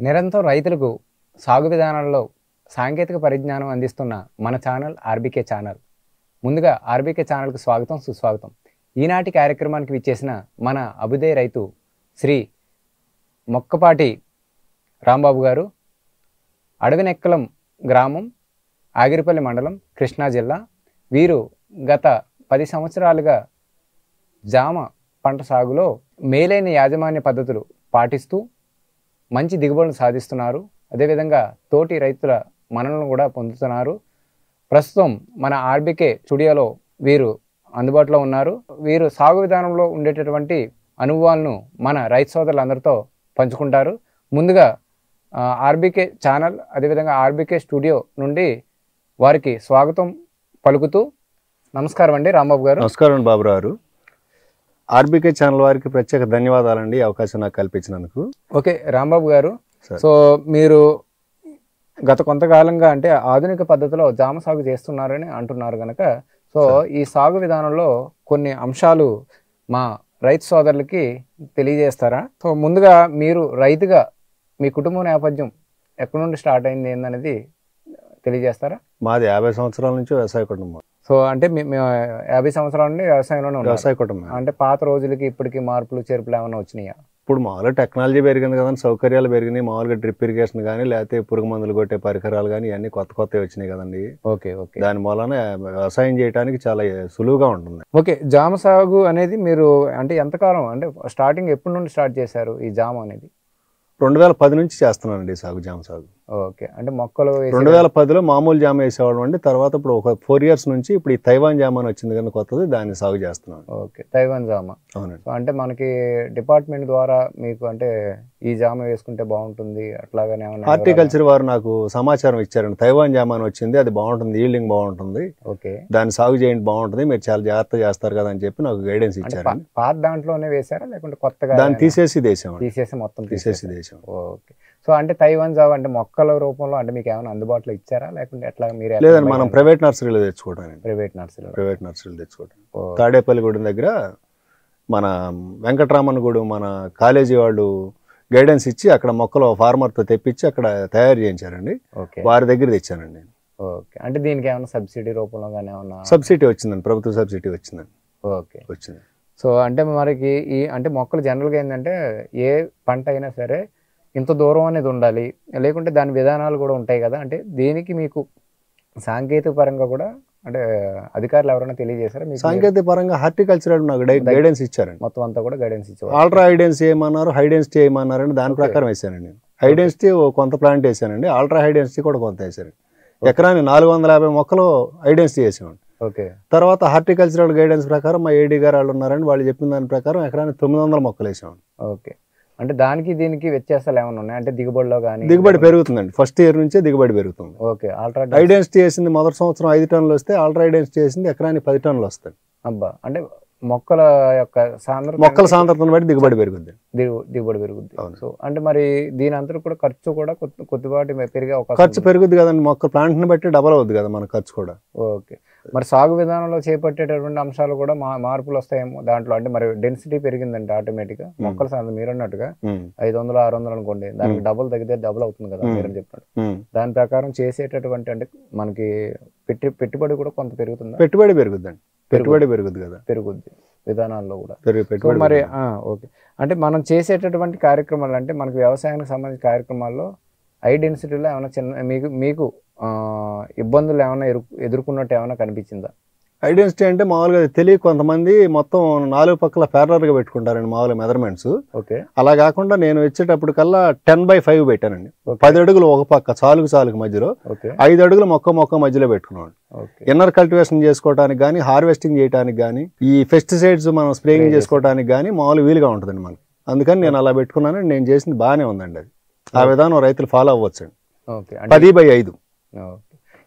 నిరంతరం రైతులకు సాగు విధానాల్లో సాంకేతిక పరిజ్ఞానం అందిస్తున్న మన ఛానల్ ఆర్బీకే ఛానల్. ముందుగా ఆర్బీకే ఛానల్కు స్వాగతం సుస్వాగతం. ఈనాటి కార్యక్రమానికి విచ్చేసిన మన అభుదయ రైతు శ్రీ మొక్కపాటి రాంబాబు గారు అడవినెక్కలం గ్రామం ఆగిరిపల్లి మండలం కృష్ణా జిల్లా. వీరు గత పది సంవత్సరాలుగా జామ పంట సాగులో మేలైన యాజమాన్య పద్ధతులు పాటిస్తూ మంచి దిగుబడులు సాధిస్తున్నారు. అదేవిధంగా తోటి రైతుల మనలను కూడా పొందుతున్నారు. ప్రస్తుతం మన ఆర్బికే స్టూడియోలో వీరు అందుబాటులో ఉన్నారు. వీరు సాగు విధానంలో ఉండేటటువంటి అనుభవాలను మన రైతు సోదరులందరితో పంచుకుంటారు. ముందుగా ఆర్బికే ఛానల్ అదేవిధంగా ఆర్బికే స్టూడియో నుండి వారికి స్వాగతం పలుకుతూ నమస్కారం అండి రాంబాబు గారు. నమస్కారం బాబు గారు. ఆర్బీకే ఛానల్ వారికి ప్రత్యేక ధన్యవాదాలండి అవకాశం నాకు కల్పించినందుకు. ఓకే రాంబాబు గారు. సో మీరు గత కొంతకాలంగా అంటే ఆధునిక పద్ధతిలో జామ సాగు చేస్తున్నారని అంటున్నారు కనుక సో ఈ సాగు విధానంలో కొన్ని అంశాలు మా రైతు సోదరులకి తెలియజేస్తారా? సో ముందుగా మీరు రైతుగా మీ కుటుంబ నేపథ్యం ఎక్కడి నుండి స్టార్ట్ అయింది ఏందనేది తెలియజేస్తారా? మాది యాభై సంవత్సరాల నుంచి వ్యవసాయ కుటుంబం. సో అంటే మీ మీ యాభై సంవత్సరాల నుండి వ్యవసాయంలోనే వ్యవసాయ కుటుంబం. అంటే పాత రోజులకి ఇప్పటికి మార్పులు చేర్పులు ఏమైనా వచ్చినాయా? ఇప్పుడు మామూలుగా టెక్నాలజీ పెరిగింది కదండి సౌకర్యాలు పెరిగినాయి. మామూలుగా డ్రిప్ ఇరిగేషన్ కానీ లేకపోతే పురుగు మందులు కొట్టే పరికరాలు కానీ ఇవన్నీ కొత్త కొత్తవి వచ్చినాయి కదండి. Okay okay. దాని మూలన వ్యవసాయం చేయడానికి చాలా సులువుగా ఉంటుంది. ఓకే జామ సాగు అనేది మీరు అంటే ఎంతకాలం అంటే స్టార్టింగ్ ఎప్పటి నుండి స్టార్ట్ చేశారు ఈ జామ అనేది? రెండు వేల పది నుంచి చేస్తున్నానండి సాగు జామ సాగు. ఓకే. అంటే మొక్కలు రెండు వేల పదిలో మామూలు జామ వేసేవాళ్ళం అండి. తర్వాత ఇప్పుడు ఒక ఫోర్ ఇయర్స్ నుంచి ఇప్పుడు ఈ తైవాన్ జామ అని వచ్చింది కానీ కొత్తది దాన్ని సాగు చేస్తున్నాను ఓకే. తైవాన్ జామ. అవునండి. అంటే మనకి డిపార్ట్మెంట్ ద్వారా మీకు అంటే ఈ జామ వేసుకుంటే బాగుంటుంది అట్లాగానే హార్టికల్చర్ వారు నాకు సమాచారం ఇచ్చారండి. తైవాన్ జామ అని వచ్చింది అది బాగుంటుంది ఈల్డింగ్ బాగుంటుంది. ఓకే. దాన్ని సాగు చేయండి బాగుంటుంది మీరు చాలా జాగ్రత్త చేస్తారు కదా అని చెప్పి నాకు గైడెన్స్ పా- పాత దాంట్లోనే వేసారా లేకుంటే కొత్తగా దాన్ని తీసేసి దేశం తీసేసి మొత్తం తీసేసి దేశం ఓకే. సో అంటే తైవాన్ జావ అంటే మొక్కల రూపంలో అంటే మీకు ఏమైనా అందుబాటులో ఇచ్చారా? లేకుంటే ఎట్లా మీరు లేదండి మనం ప్రైవేట్ నర్సరీలో తెచ్చుకోవడం ప్రైవేట్ నర్సరీలో. ప్రైవేట్ నర్సరీలో తెచ్చుకోవడం తాడేపల్లిగూడెం దగ్గర మన వెంకటరామన్నగూడెం మన కాలేజీ వాళ్ళు గైడెన్స్ ఇచ్చి అక్కడ మొక్కలు ఫార్మర్తో తెప్పించి అక్కడ తయారు చేయించారండి. ఓకే. వారి దగ్గర తెచ్చానండి ఓకే. అంటే దీనికి ఏమైనా సబ్సిడీ రూపంలో కానీ ఏమన్నా సబ్సిడీ వచ్చిందండి ప్రభుత్వ సబ్సిడీ వచ్చిందండి. ఓకే. వచ్చింది. సో అంటే మనకి ఈ అంటే మొక్కలు జనరల్గా ఏంటంటే ఏ పంట అయినా సరే ఇంత దూరం అనేది ఉండాలి. లేకుంటే దాని విధానాలు కూడా ఉంటాయి కదా. అంటే దీనికి మీకు సాంకేతిక పరంగా కూడా అంటే అధికారులు ఎవరైనా తెలియజేశారా? మీకు సాంకేతిక పరంగా హార్టికల్చర్ నాకు గైడెన్స్ ఇచ్చారండి. మొత్తం అంతా కూడా గైడెన్స్ ఇచ్చేవారు ఆల్ట్రా హైడెన్సీ చేయమన్నారు హైడెన్సిటీ చేయమన్నారండి దాని. ప్రకారం వేసానండి. నేను హైడెన్సిటీ కొంత ప్లాంట్ వేసానండి. ఆల్ట్రా హైడెన్సిటీ కూడా కొంత వేసానండి ఎకరానికి నాలుగు వందల యాభై మొక్కలు హైడెన్సిటీ వేసామండి. ఓకే తర్వాత హార్టికల్చరల్ గైడెన్స్ ప్రకారం మా ఏడీ గారు వాళ్ళు ఉన్నారండి. వాళ్ళు చెప్పిన దాని ప్రకారం ఎకరానికి తొమ్మిది వందల మొక్కలు వేసామండి. ఓకే అంటే దానికి దీనికి వ్యత్యాసాలు ఏమైనా ఉన్నాయి? అంటే దిగుబడిలో కానీ దిగుబడి పెరుగుతుందండి. ఫస్ట్ ఇయర్ నుంచే దిగుబడి పెరుగుతుంది. ఓకే ఆల్ట్రా ఐడెన్సిటీ వేసింది మొదటి సంవత్సరం ఐదు టన్నులు వస్తే ఆల్ట్రా ఐడెన్సిటీ వేసింది ఎకరానికి పది టన్నులు వస్తాయి. అబ్బా అంటే మొక్కల యొక్క సాంద్రత మొక్కల సాంద్రతను బట్టి దిగుబడి పెరుగుద్ది. దిగు- దిగుబడి పెరుగుద్ది. సో అంటే మరి దీని అంతా కూడా ఖర్చు కూడా కొద్ది- కొద్దిపాటి పెరిగే ఖర్చు పెరుగుద్ది కదండి. మొక్క ప్లాంట్ని బట్టి డబల్ అవుద్ది కదా మన ఖర్చు కూడా. ఓకే. మరి సాగు విధానంలో చేపట్టేటటువంటి అంశాలు కూడా మా మార్పులు వస్తాయేమో దాంట్లో. అంటే మరి డెన్సిటీ పెరిగిందంటే ఆటోమేటిక్గా మొక్కల సాంద్రత మీరు అన్నట్టుగా ఐదు వందలు ఆరు వందలు అనుకోండి. దానికి. డబుల్ తగ్గితే డబుల్ అవుతుంది కదా. మీరు చెప్పినట్టు. దాని ప్రకారం చేసేటటువంటి అంటే మనకి పెట్టి పెట్టుబడి కూడా కొంత పెరుగుతుందా? పెట్టుబడి పెరుగుద్దండి. పెట్టుబడి పెరుగుద్ది కదా. పెరుగుద్ది విధానాల్లో కూడా. మరి ఓకే. అంటే మనం చేసేటటువంటి కార్యక్రమాలు అంటే మనకి వ్యవసాయానికి సంబంధించిన కార్యక్రమాల్లో హై డెన్సిటీలో ఏమైనా చిన్న మీకు మీకు ఇబ్బందులు ఏమైనా ఎదుర్కొన్నట్టు ఏమైనా కనిపించిందా? ఐడెన్సిటీ అంటే మామూలుగా తెలియ కొంతమంది మొత్తం నాలుగు పక్కల parallel గా పెట్టుకుంటారండి మామూలుగా మెజర్మెంట్స్. ఓకే. అలా కాకుండా నేను వచ్చేటప్పుడు కల్లా టెన్ బై ఫైవ్ పెట్టానండి. పది అడుగులు ఒక పక్క చాలుకు చాలుకు మధ్యలో. ఓకే. ఐదు అడుగులు మొక్క మొక్క మధ్యలో పెట్టుకున్నాను. ఓకే. ఇన్నర్ కల్టివేషన్ చేసుకోవడానికి కానీ హార్వెస్టింగ్ చేయడానికి కానీ ఈ పెస్టిసైడ్స్ మనం స్ప్రేయింగ్ చేసుకోవడానికి కానీ మామూలు వీలుగా ఉంటుందండి మనకి. అందుకని నేను అలా పెట్టుకున్నాను నేను చేసింది బాగానే ఉందండి అది. ఆ విధానం రైతులు ఫాలో అవ్వచ్చు పది బై ఐదు.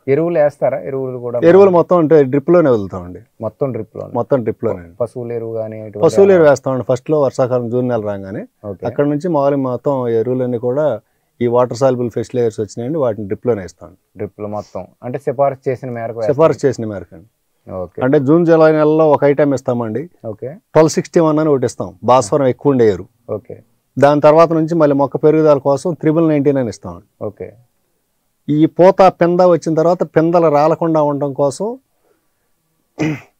ఎరువులు వేస్తారా? ఎరువులు కూడా ఎరువులు మొత్తం అంటే డ్రిప్లోనే వదులుతామండి. మొత్తం డ్రిప్లో మొత్తం డ్రిప్లోనే పశువుల ఎరువు కానీ పశువులు ఎరువు వేస్తామండి. ఫస్ట్లో వర్షాకాలం జూన్ నెల రాగానే అక్కడ నుంచి మామూలు మొత్తం ఎరువులన్నీ కూడా ఈ వాటర్ సాల్బుల్ ఫెస్టిలైజర్స్ వచ్చినాయండి. వాటిని డ్రిప్లోనే ఇస్తాం డ్రిప్లో మొత్తం. అంటే సిఫారసు చేసిన మేరకు? సిఫారసు చేసిన మేరకు అండి. ఓకే. అంటే జూన్ జూలై నెలలో ఒక ఐటమ్ ఇస్తామండి. ఓకే. ట్వెల్వ్ సిక్స్టీ వన్ అని ఒకటి ఇస్తాం. భాస్వరం ఎక్కువ ఉండే ఎరువు. ఓకే. దాని తర్వాత నుంచి మళ్ళీ మొక్క పెరుగుదల కోసం త్రిబుల్ నైన్టీ నైన్ ఇస్తామండి ఓకే. ఈ పూత పింద వచ్చిన తర్వాత పిందలు రాలకుండా ఉండడం కోసం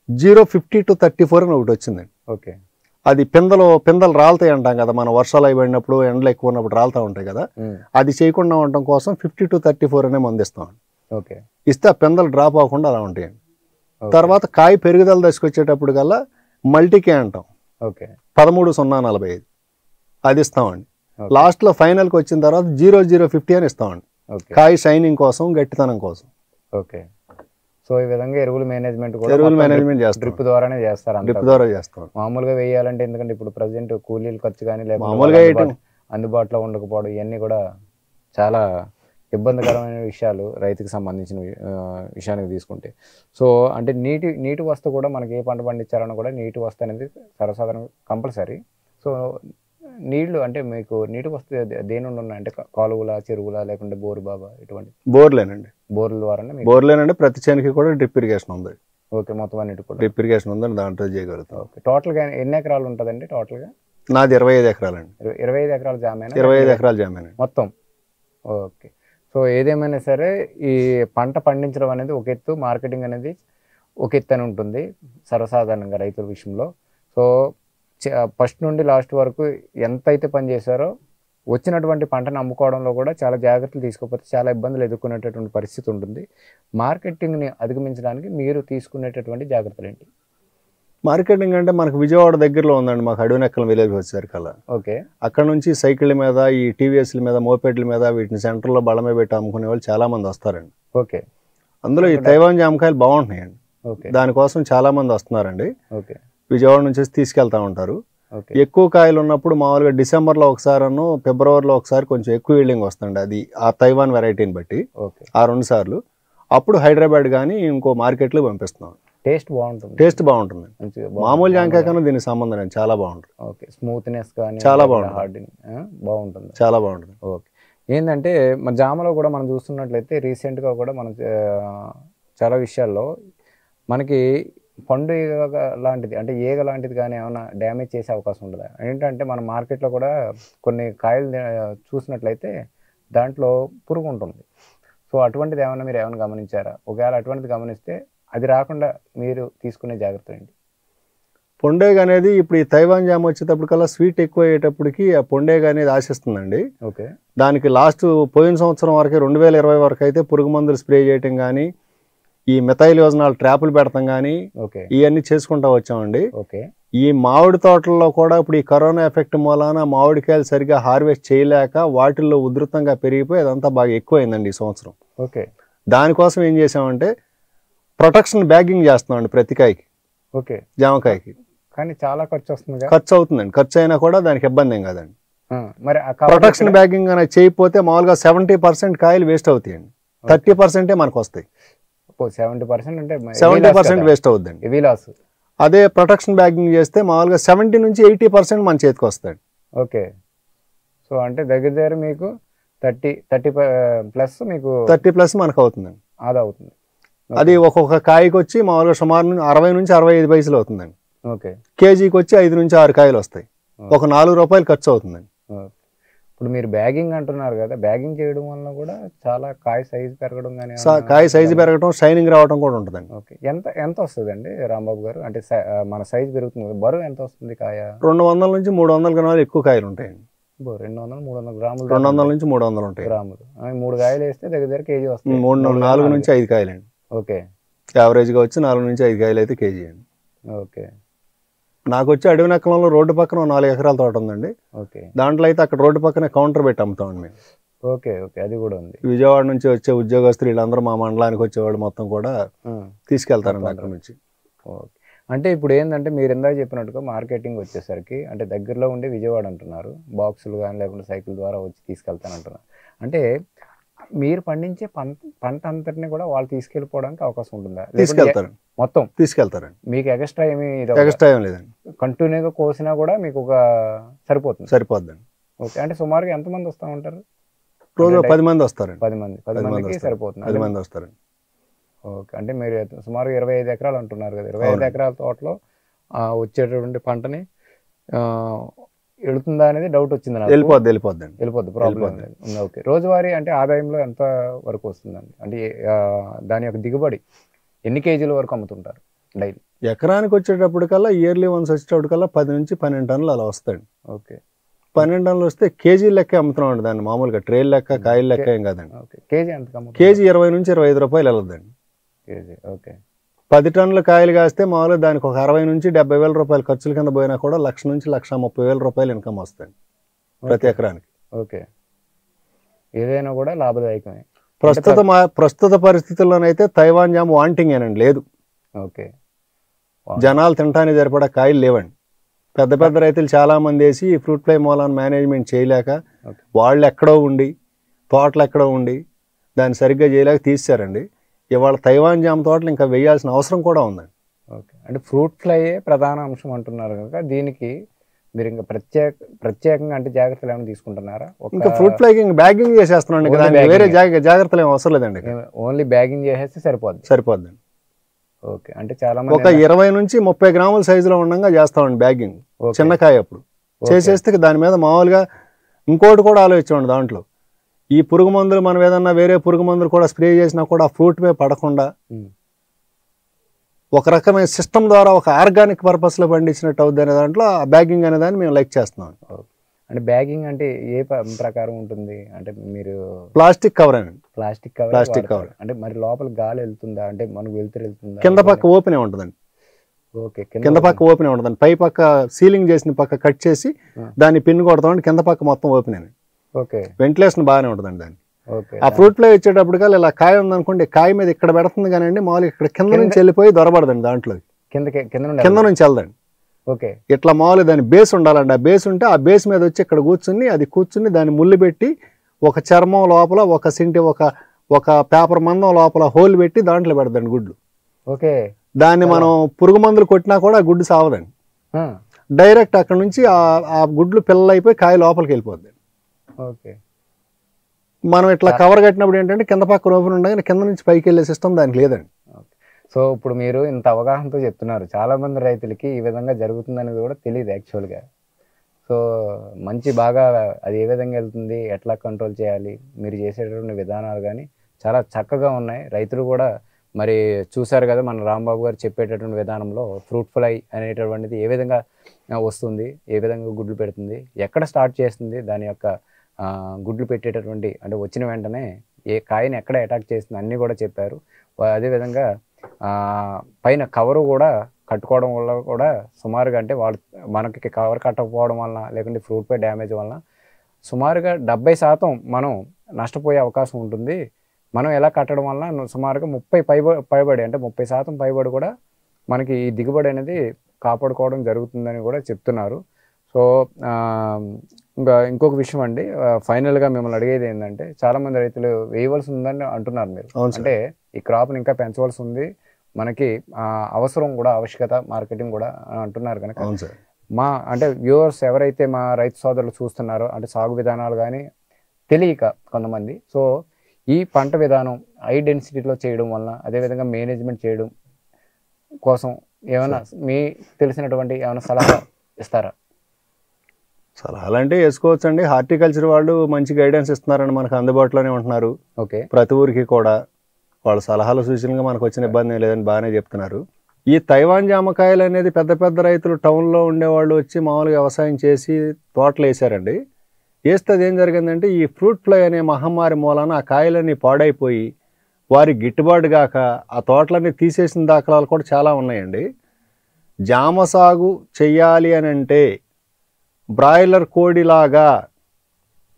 zero fifty two thirty four అని ఒకటి వచ్చిందండి ఓకే. అది పిందలు పిందలు రాలుతాయి అంటాం కదా మన వర్షాలు అయిపోయినప్పుడు ఎండలు ఎక్కువ ఉన్నప్పుడు రాలుతూ ఉంటాయి కదా అది చేయకుండా ఉండడం కోసం ఫిఫ్టీ టు థర్టీ ఫోర్ అనే మందు ఇస్తాం. ఓకే. ఇస్తే ఆ పిందలు డ్రాప్ అవ్వకుండా అలా ఉంటాయండి. తర్వాత కాయ పెరుగుదల దశకు వచ్చేటప్పుడు కల్లా మల్టీకే అంటాం. ఓకే. పదమూడు సున్నా నలభై ఐదు. అది ఇస్తామండి. ఓకే. లాస్ట్లో ఫైనల్కి వచ్చిన తర్వాత జీరో జీరో ఫిఫ్టీ అని ఇస్తామండి. కాయ షైనింగ్ కోసం గట్టితనం కోసం. ఓకే. సో ఈ విధంగా ఎరువుల మేనేజ్మెంట్ కూడా ఎరువుల మేనేజ్మెంట్ చేస్తాం. డ్రిప్ ద్వారానే చేస్తారు డ్రిప్ ద్వారా చేస్తాం. మామూలుగా వేయాలంటే ఎందుకంటే ఇప్పుడు ప్రజెంట్ కూలీల ఖర్చు కానీ లేకపోతే మామూలుగా అందుబాటులో ఉండకపోవడం ఇవన్నీ కూడా చాలా ఇబ్బందికరమైన విషయాలు రైతుకి సంబంధించిన విషయానికి తీసుకుంటే. సో అంటే నీటి నీటి వస్తు కూడా మనకి ఏ పంట పండించాలన్నా కూడా నీటి వస్తు అనేది సర్వసాధారణ కంపల్సరీ. సో నీళ్ళు అంటే మీకు నీటి వస్తు దేని నుండి ఉన్నాయి అంటే కాలువల చెరువుల లేకుంటే బోరు బాబా ఇటువంటి బోర్లేనండి. బోర్ల ద్వారానే మీకు బోర్లేనండి. ప్రతి చేనికి కూడా డ్రిప్ ఇరిగేషన్ ఉంది. ఓకే మొత్తం అన్నిటి కూడా. డ్రిప్ ఇరిగేషన్ ఉందండి దాంట్లో చేయగలుగుతాం. ఓకే టోటల్గా ఎన్ని ఎకరాలు ఉంటుందండి టోటల్గా? నాది ఇరవై ఐదు ఎకరాలండి. ఇరవై- ఇరవై ఐదు ఎకరాల జామేనా? ఇరవై ఐదు ఎకరాలు జామేనండి. మొత్తం? ఓకే. సో ఏదేమైనా సరే ఈ పంట పండించడం అనేది ఒక ఎత్తు మార్కెటింగ్ అనేది ఒక ఎత్తు అని ఉంటుంది సర్వసాధారణంగా రైతుల విషయంలో. సో ఫస్ట్ నుండి లాస్ట్ వరకు ఎంత అయితే పని చేశారో వచ్చినటువంటి పంటను అమ్ముకోవడంలో కూడా చాలా జాగ్రత్తలు తీసుకోకపోతే చాలా ఇబ్బందులు ఎదుర్కొనేటటువంటి పరిస్థితి ఉంటుంది. మార్కెటింగ్ని అధిగమించడానికి మీరు తీసుకునేటటువంటి జాగ్రత్తలు ఏంటి? మార్కెటింగ్ అంటే మనకు విజయవాడ దగ్గరలో ఉందండి మాకు అడవినెక్కల విలేజ్ వచ్చేసరికల్లా ఓకే. అక్కడ నుంచి సైకిళ్ళ మీద ఈ టీవీఎస్ల మీద మోపెడ్ల మీద వీటిని సెంటర్లో బళ్ళమే పెట్టి అమ్ముకునే వాళ్ళు చాలా మంది వస్తారండి. ఓకే. అందులో ఈ తైవాన్ జామకాయలు బాగుంటున్నాయండి. ఓకే. దానికోసం చాలా మంది వస్తున్నారండి. ఓకే. విజయవాడ నుంచి తీసుకెళ్తా ఉంటారు. ఎక్కువ కాయలు ఉన్నప్పుడు మామూలుగా డిసెంబర్లో ఒకసారి ఫిబ్రవరిలో ఒకసారి కొంచెం ఎక్కువ ఈల్డింగ్ వస్తుంది అది ఆ తైవాన్ వెరైటీని బట్టి. ఓకే. ఆ రెండు సార్లు. అప్పుడు హైదరాబాద్ కానీ ఇంకో మార్కెట్లో పంపిస్తున్నాం. టేస్ట్ బాగుంటుంది. టేస్ట్ బాగుంటుంది. మామూలు జాంకాయ కన్నా దీనికి సంబంధం లేదు. చాలా బాగుంటుంది. ఓకే. స్మూత్నెస్ కానీ చాలా బాగుంటుంది. హార్డ్ బాగుంటుంది. చాలా బాగుంటుంది. ఓకే. ఏంటంటే మన జామలో కూడా మనం చూస్తున్నట్లయితే రీసెంట్గా కూడా మనం చాలా విషయాల్లో మనకి పండు ఈగ లాంటిది అంటే ఈగ లాంటిది కానీ ఏమైనా డ్యామేజ్ చేసే అవకాశం ఉండదా? ఏంటంటే మన మార్కెట్లో కూడా కొన్ని కాయలు చూసినట్లయితే దాంట్లో పురుగు ఉంటుంది. సో అటువంటిది ఏమైనా మీరు ఏమైనా గమనించారా? ఒకవేళ అటువంటిది గమనిస్తే అది రాకుండా మీరు తీసుకునే జాగ్రత్త ఏంటి? పొండేగ అనేది ఇప్పుడు ఈ తైవాన్ జామ్ వచ్చేటప్పటికల్లా స్వీట్ ఎక్కువ అయ్యేటప్పటికి ఆ పొండేగ అనేది ఆశిస్తుందండి. ఓకే. దానికి లాస్ట్ పోయిన సంవత్సరం వరకు రెండు వేల ఇరవై వరకు అయితే పురుగు మందులు స్ప్రే చేయటం కానీ ఈ మిథైల్ యోజనాలు ట్రాపులు పెడతాం కానీ ఇవన్నీ చేసుకుంటా వచ్చామండి. ఓకే. ఈ మామిడి తోటల్లో కూడా ఇప్పుడు ఈ కరోనా ఎఫెక్ట్ మూలాన మామిడికాయలు సరిగా హార్వెస్ట్ చేయలేక వాటిల్లో ఉధృతంగా పెరిగిపోయి అదంతా బాగా ఎక్కువైందండి ఈ సంవత్సరం. ఓకే. దానికోసం ఏం చేసామంటే ప్రొటెక్షన్ బ్యాగింగ్ చేస్తున్నామండి ప్రతి కాయకి. ఓకే. జామకాయకి. కానీ చాలా ఖర్చు వస్తుందిగా ఖర్చు అవుతుందండి ఖర్చు అయినా కూడా దానికి ఇబ్బంది ఏం కాదండి మరి ప్రొటెక్షన్ బ్యాగింగ్ అనేది చేయకపోతే మామూలుగా సెవెంటీ పర్సెంట్ కాయలు వేస్ట్ అవుతాయండి. థర్టీ పర్సెంటే మనకు వస్తాయి సెవెంటీ పర్సెంట్ అంటే సెవెంటీ పర్సెంట్ వేస్ట్ అవుద్దండి. హెవీ లాస్ అదే ప్రొటెక్షన్ బ్యాగింగ్ చేస్తే మామూలుగా సెవెంటీ నుంచి ఎయిటీ పర్సెంట్ మన చేతికి వస్తాయి. ఓకే. సో అంటే దగ్గర దగ్గర మీకు థర్టీ థర్టీ ప్లస్ మీకు థర్టీ ప్లస్ మనకు అవుతుందండి. ఆదా అవుతుంది. అది ఒక్కొక్క కాయకి వచ్చి మామూలుగా సుమారు అరవై నుంచి అరవై ఐదు పైసలు అవుతుందండి. ఓకే. కేజీకి వచ్చి ఐదు నుంచి ఆరు కాయలు వస్తాయి. ఒక నాలుగు రూపాయలు ఖర్చు అవుతుందండి. ఇప్పుడు మీరు బ్యాగింగ్ అంటున్నారు కదా బ్యాగింగ్ చేయడం వల్ల కూడా చాలా కాయ సైజ్ పెరగడం కానీ కాయ సైజు పెరగటం షైనింగ్ రావడం కూడా ఉంటుందండి. ఓకే. ఎంత ఎంత వస్తుందండి రాంబాబు గారు? అంటే మన సైజ్ పెరుగుతుంది. కదా, బరువు ఎంత వస్తుంది కాయ? రెండు వందల నుంచి మూడు వందల గ్రాములు ఎక్కువ కాయలు ఉంటాయండి. రెండు వందలు మూడు వందల గ్రాములు రెండు వందల నుంచి మూడు వందలు ఉంటాయి. గ్రాములు. మూడు కాయలు వేస్తే దగ్గర దగ్గర కేజీ వస్తుంది మూడు నాలుగు నాలుగు నుంచి ఐదు కాయలండి. ఓకే. యావరేజ్గా వచ్చి నాలుగు నుంచి ఐదు కాయలు అయితే కేజీ అండి. ఓకే. నాకు వచ్చి అడవి నక్కలంలో రోడ్డు పక్కన నాలుగు ఎకరాల తోట ఉందండి. ఓకే. దాంట్లో అయితే అక్కడ రోడ్డు పక్కనే కౌంటర్ పెట్టి అమ్ముతామండి మేము. Okay okay. అది కూడా ఉంది. విజయవాడ నుంచి వచ్చే ఉద్యోగస్తులు వీళ్ళందరూ మా మండలానికి వచ్చేవాళ్ళు మొత్తం కూడా తీసుకెళ్తారండి అక్కడ నుంచి. ఓకే. అంటే ఇప్పుడు ఏంటంటే మీరు ఇందాక చెప్పినట్టుగా మార్కెటింగ్ వచ్చేసరికి అంటే దగ్గరలో ఉండే విజయవాడ అంటున్నారు. బాక్సులు కానీ లేకుంటే సైకిల్ ద్వారా వచ్చి తీసుకెళ్తానంటున్నారు. అంటే మీరు పండించే పంట పంట అంతటిని కూడా వాళ్ళు తీసుకెళ్ళిపోవడానికి అవకాశం ఉంటుందా? లేకుంటే తీసుకెళ్తారండి మొత్తం? తీసుకెళ్తారండి. మీకు ఎక్స్ట్రా ఏమి ఎక్స్ట్రా ఏం లేదండి. కంటిన్యూగా కోసినా కూడా మీకు ఒక సరిపోతుంది. సరిపోద్దండి. ఓకే. అంటే సుమారుగా ఎంతమంది వస్తూ ఉంటారు? రోజు పది మంది వస్తారండి. పది మంది. పది పది మంది మందికి వస్తారు. సరిపోతుంది. పది మంది వస్తారండి. ఓకే. అంటే మీరు సుమారు ఇరవై ఐదు ఎకరాలు అంటున్నారు కదా. ఇరవై ఐదు. ఎకరాల తోటలో వచ్చేటటువంటి పంటని వెళుతుందా అనేది డౌట్ వచ్చింది నాకు. వెళ్ళిపోద్ది వెళ్ళిపోద్దండి వెళ్ళిపోద్ది ప్రాబ్లం వెళ్ళిపోద్ది. ఓకే. రోజువారీ అంటే ఆదాయంలో ఎంత వరకు వస్తుందండి? అంటే దాని యొక్క దిగుబడి ఎన్ని కేజీల వరకు అమ్ముతుంటారు డైలీ? ఎకరానికి వచ్చేటప్పటికల్లా ఇయర్లీ వన్స్ వచ్చేటప్పటికల్లా పది నుంచి పన్నెండు టన్నులు అలా వస్తాయండి. ఓకే. పన్నెండు టన్నులు వస్తే కేజీ లెక్క అమ్ముతున్నాం దాన్ని మామూలుగా. ట్రైల్ లెక్క కాయల లెక్క ఏం కాదండి. ఓకే. కేజీ ఎంత కేజీ ఇరవై నుంచి ఇరవై ఐదు రూపాయలు వెళ్ళదండి కేజీ. ఓకే. పది టన్నుల కాయలు కాస్తే మామూలుగా దానికి ఒక అరవై నుంచి డెబ్బై వేల రూపాయలు ఖర్చుల కింద పోయినా కూడా లక్ష నుంచి లక్ష ముప్పై వేల రూపాయలు ఇన్కమ్ వస్తాయి ప్రతి ఎకరానికి. ఓకే. ఏదైనా కూడా లాభదాయకమే. ప్రస్తుత మా ప్రస్తుత పరిస్థితుల్లోనైతే తైవాన్ జామ్ వాంటింగ్ ఏనండి లేదు. ఓకే. జనాలు తినడానికి సరిపడా కాయలు లేవండి. పెద్ద పెద్ద రైతులు చాలా మంది వేసి ఈ ఫ్రూట్ ఫ్లై మూలాన్ని మేనేజ్మెంట్ చేయలేక వాళ్ళు ఎక్కడో ఉండి తోటలు ఎక్కడో ఉండి దాన్ని సరిగ్గా చేయలేక తీసారండి ఇవాళ తైవాన్ జామ్ తోటలు ఇంకా వేయాల్సిన అవసరం కూడా ఉందండి ఓకే. అంటే ఫ్రూట్ ఫ్లైయే ప్రధాన అంశం అంటున్నారు కనుక దీనికి మీరు ఇంకా ప్రత్యేక ప్రత్యేకంగా అంటే జాగ్రత్తలు ఏమైనా తీసుకుంటున్నారా? ఇంకా ఫ్రూట్ ఫ్లైకి ఇంకా బ్యాగింగ్ చేసేస్తున్నాం ఇంకా Only దానికి వేరే జాగ్రత్తలు ఏం అవసరం లేదండి. ఓన్లీ బ్యాగింగ్ చేసేస్తే సరిపోద్ది. సరిపోద్దండి. ఓకే. అంటే చాలా ఒక ఇరవై నుంచి ముప్పై గ్రాముల సైజులో ఉండగా చేస్తామండి బ్యాగింగ్. ఓకే. చిన్న కాయ అప్పుడు. చేసేస్తే దాని మీద మామూలుగా ఇంకోటి కూడా ఆలోచించండి దాంట్లో. ఈ పురుగు మందులు మనం ఏదన్నా వేరే పురుగు మందులు కూడా స్ప్రే చేసినా కూడా ఫ్రూట్ మీద పడకుండా. ఒక రకమైన సిస్టమ్ ద్వారా ఒక ఆర్గానిక్ పర్పస్లో పండించినట్టు అవుద్ది అనే దాంట్లో బ్యాగింగ్ అనే దాన్ని మేము లైక్ చేస్తున్నాం. అంటే బ్యాగింగ్ అంటే ఏ ప్రకారం ఉంటుంది? అంటే మీరు ప్లాస్టిక్ కవర్ అని. ప్లాస్టిక్ కవర్ Plastic వాడతారు. అంటే మరి లోపల గాలి వెళ్తుందా? అంటే మనకు వెళ్తురు వెళ్తుందా? కింద పక్క ఓపెన్ ఉంటుందండి. ఓకే కింద పక్క ఓపెన్. ఉంటుందండి. పై పక్క సీలింగ్ చేసిన పక్క కట్ చేసి. దాన్ని పిన్ కొడతామండి కింద పక్క మొత్తం ఓపెన్ ఓకే వెంటిలేషన్ బాగానే ఉంటుందండి దాన్ని. ఆ ఫ్రూట్ ఫ్లై వచ్చేటప్పటికల్లా ఇలా కాయ ఉందనుకోండి కాయ మీద ఇక్కడ పెడుతుంది కానీ అండి మామూలుగా ఇక్కడ కింద నుంచి వెళ్ళిపోయి దొరబడదండి దాంట్లో. కింద నుంచి వెళ్దండి ఓకే. ఇట్లా మామూలుగా దాని బేస్ ఉండాలండి. ఆ బేస్ ఉంటే ఆ బేస్ మీద వచ్చి ఇక్కడ కూర్చుని అది కూర్చుని దాన్ని ముళ్ళు పెట్టి ఒక చర్మం లోపల ఒక సింటి ఒక ఒక పేపర్ మందం లోపల హోల్ పెట్టి దాంట్లో పెడదండి గుడ్లు. ఓకే. దాన్ని మనం పురుగు మందులు కొట్టినా కూడా గుడ్డు సావదండి. డైరెక్ట్ అక్కడ నుంచి ఆ ఆ గుడ్లు పిల్లలు అయిపోయి కాయ లోపలికి వెళ్ళిపోద్ది ఓకే. మనం ఇట్లా కవర్ కట్టినప్పుడు ఏంటంటే కింద పక్క ఓపెన్ ఉండగానే కింద నుంచి పైకి వెళ్ళే సిస్టమ్ దానికి లేదండి. సో ఇప్పుడు మీరు ఇంత అవగాహనతో చెప్తున్నారు. చాలా మంది రైతులకి ఈ విధంగా జరుగుతుందనేది కూడా తెలియదు యాక్చువల్గా సో మంచి బాగా అది ఏ విధంగా వెళ్తుంది? ఎట్లా కంట్రోల్ చేయాలి? మీరు చేసేటటువంటి విధానాలు కానీ చాలా చక్కగా ఉన్నాయి. రైతులు కూడా మరి చూశారు కదా మన రాంబాబు గారు చెప్పేటటువంటి విధానంలో ఫ్రూట్ ఫ్లై అనేటటువంటిది ఏ విధంగా వస్తుంది? ఏ విధంగా గుడ్లు పెడుతుంది? ఎక్కడ స్టార్ట్ చేస్తుంది? దాని యొక్క గుడ్లు పెట్టేటటువంటి అంటే వచ్చిన వెంటనే ఏ కాయని ఎక్కడ అటాక్ చేస్తుంది అన్నీ కూడా చెప్పారు. అదేవిధంగా పైన కవరు కూడా కట్టుకోవడం వల్ల కూడా సుమారుగా అంటే వాడు మనకి కవర్ కట్టకపోవడం వలన లేకుంటే ఫ్రూట్ పై డ్యామేజ్ వలన సుమారుగా డెబ్బై శాతం మనం నష్టపోయే అవకాశం ఉంటుంది. మనం ఎలా కట్టడం వలన సుమారుగా ముప్పై పైబ పైబడి అంటే ముప్పై శాతం పైబడి కూడా మనకి ఈ దిగుబడి అనేది కాపాడుకోవడం జరుగుతుందని కూడా చెప్తున్నారు. సో ఇంకా ఇంకొక విషయం అండి ఆ, final గా మిమ్మల్ని అడిగేది ఏంటంటే చాలా మంది రైతులు వేయవలసి ఉందని అంటున్నారు మీరు. అంటే ఈ క్రాప్ని ఇంకా పెంచవలసి ఉంది మనకి అవసరం కూడా ఆవశ్యకత మార్కెటింగ్ కూడా అంటున్నారు కనుక. మా అంటే వ్యూవర్స్ ఎవరైతే మా రైతు సోదరులు చూస్తున్నారో అంటే సాగు విధానాలు కానీ తెలియక కొంతమంది సో ఈ పంట విధానం హై డెన్సిటీలో చేయడం వలన అదేవిధంగా మేనేజ్మెంట్ చేయడం కోసం ఏమైనా మీ తెలిసినటువంటి ఏమైనా సలహా ఇస్తారా? సలహాలు అంటే వేసుకోవచ్చు అండి హార్టికల్చర్ వాళ్ళు మంచి గైడెన్స్ ఇస్తున్నారండి మనకు అందుబాటులోనే ఉంటున్నారు. ఓకే. ప్రతి ఊరికి కూడా వాళ్ళ సలహాలు సూచనగా మనకు వచ్చిన ఇబ్బంది ఏం లేదని బాగానే చెప్తున్నారు. ఈ తైవాన్ జామకాయలు అనేది పెద్ద పెద్ద రైతులు టౌన్లో ఉండేవాళ్ళు వచ్చి మామూలుగా వ్యవసాయం చేసి తోటలు వేసారండి వేస్తే అది ఏం జరిగిందంటే ఈ ఫ్రూట్ ఫ్లై అనే మహమ్మారి మూలాన ఆ కాయలన్నీ పాడైపోయి వారి గిట్టుబాటు గాక ఆ తోటలన్నీ తీసేసిన దాఖలాలు కూడా చాలా ఉన్నాయండి. జామ సాగు చెయ్యాలి అని అంటే బ్రాయిలర్ కోడిలాగా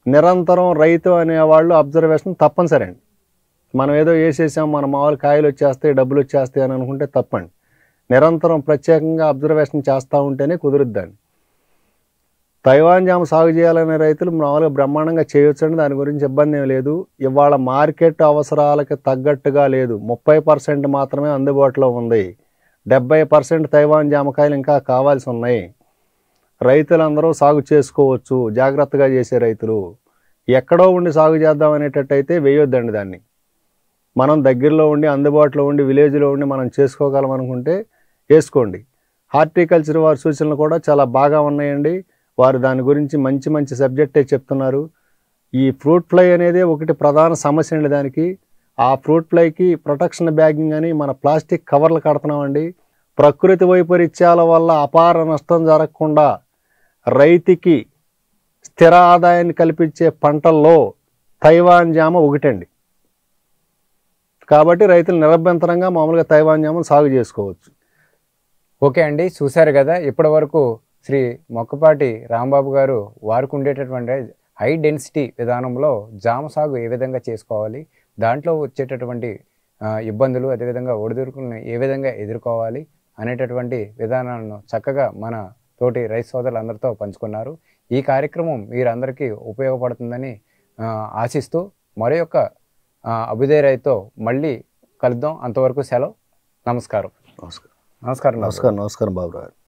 నిరంతరం రైతు అనేవాళ్ళు అబ్జర్వేషన్ తప్పనిసరి అండి. మనం ఏదో వేసేసాం మన మామూలు కాయలు వచ్చేస్తాయి డబ్బులు వచ్చేస్తాయి అని అనుకుంటే తప్పండి. నిరంతరం ప్రత్యేకంగా అబ్జర్వేషన్ చేస్తూ ఉంటేనే కుదురుద్దండి. తైవాన్ జామ సాగు చేయాలనే రైతులు మామూలుగా బ్రహ్మాండంగా చేయొచ్చండి దాని గురించి ఇబ్బంది ఏం లేదు. ఇవాళ మార్కెట్ అవసరాలకు తగ్గట్టుగా లేదు. ముప్పై పర్సెంట్ మాత్రమే అందుబాటులో ఉంది. డెబ్బై పర్సెంట్ తైవాన్ జామకాయలు ఇంకా కావాల్సి ఉన్నాయి. రైతులందరూ సాగు చేసుకోవచ్చు జాగ్రత్తగా చేసే రైతులు. ఎక్కడో ఉండి సాగు చేద్దాం అనేటట్టయితే వేయొద్దండి దాన్ని. మనం దగ్గరలో ఉండి అందుబాటులో ఉండి విలేజ్లో ఉండి మనం చేసుకోగలం అనుకుంటే వేసుకోండి. హార్టికల్చర్ వారి సూచనలు కూడా చాలా బాగా ఉన్నాయండి. వారు దాని గురించి మంచి మంచి సబ్జెక్టే చెప్తున్నారు. ఈ ఫ్రూట్ ఫ్లై అనేది ఒకటి ప్రధాన సమస్య అండి దానికి. ఆ ఫ్రూట్ ఫ్లైకి ప్రొటెక్షన్ బ్యాగింగ్ అని మన ప్లాస్టిక్ కవర్లు కడుతున్నామండి. ప్రకృతి వైపరీత్యాల వల్ల అపార నష్టం జరగకుండా రైతుకి స్థిర ఆదాయాన్ని కల్పించే పంటల్లో తైవాన్ జామ ఒకటండి. కాబట్టి రైతులు నిరభ్యంతరంగా మామూలుగా తైవాన్ జామను సాగు చేసుకోవచ్చు. ఓకే అండి చూశారు కదా ఇప్పటి వరకు శ్రీ మొక్కపాటి రాంబాబు గారు వారికి ఉండేటటువంటి హై డెన్సిటీ విధానంలో జామ సాగు ఏ విధంగా చేసుకోవాలి దాంట్లో వచ్చేటటువంటి ఇబ్బందులు అదేవిధంగా ఒడిదుడుకులను ఏ విధంగా ఎదుర్కోవాలి అనేటటువంటి విధానాలను చక్కగా మన తోటి రైతు సోదరులందరితో పంచుకున్నారు. ఈ కార్యక్రమం మీరందరికీ ఉపయోగపడుతుందని ఆశిస్తూ మరి యొక్క అభ్యుదయ రైతుతో మళ్ళీ కలుద్దాం. అంతవరకు సెలవు. నమస్కారం. నమస్కారం. నమస్కారం. నమస్కారం. నమస్కారం బాబు